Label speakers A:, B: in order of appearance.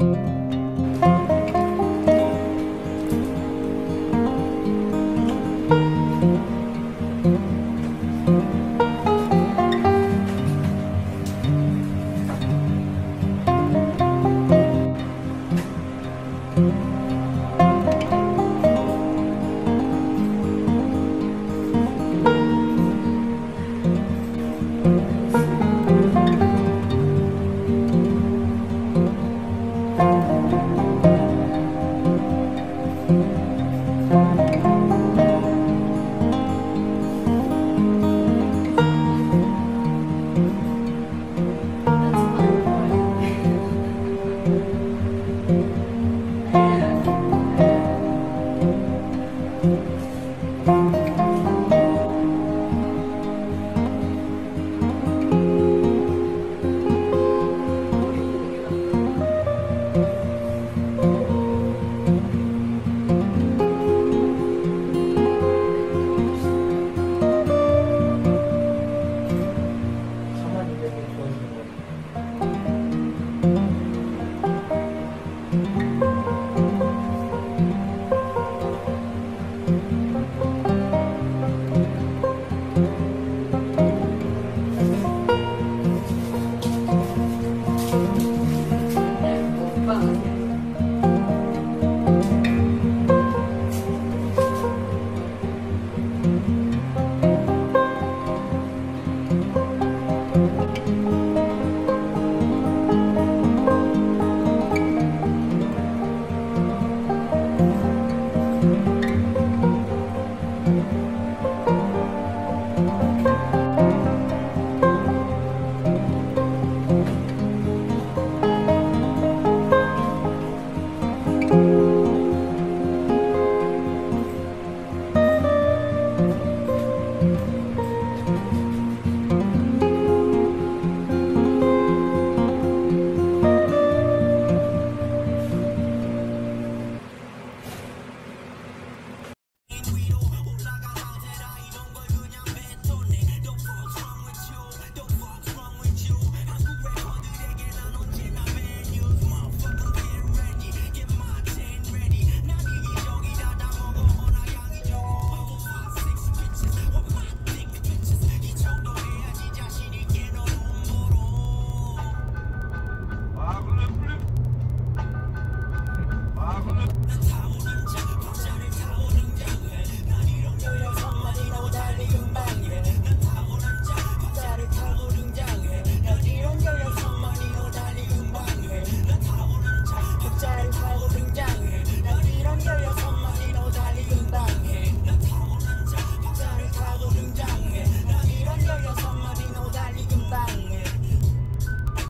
A: thank you
B: above. thank you